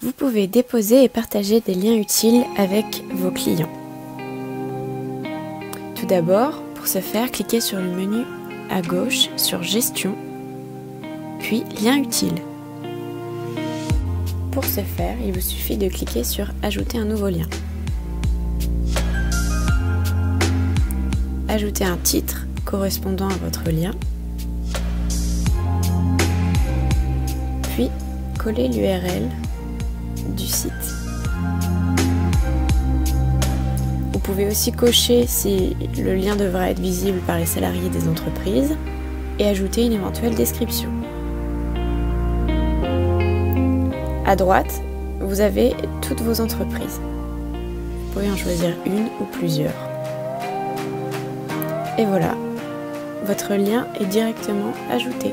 Vous pouvez déposer et partager des liens utiles avec vos clients. Tout d'abord, pour ce faire, cliquez sur le menu à gauche sur Gestion, puis Liens utiles. Pour ce faire, il vous suffit de cliquer sur Ajouter un nouveau lien. Ajoutez un titre correspondant à votre lien, puis collez l'URL du site. Vous pouvez aussi cocher si le lien devra être visible par les salariés des entreprises et ajouter une éventuelle description. À droite, vous avez toutes vos entreprises. Vous pouvez en choisir une ou plusieurs. Et voilà, votre lien est directement ajouté.